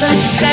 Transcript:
husband.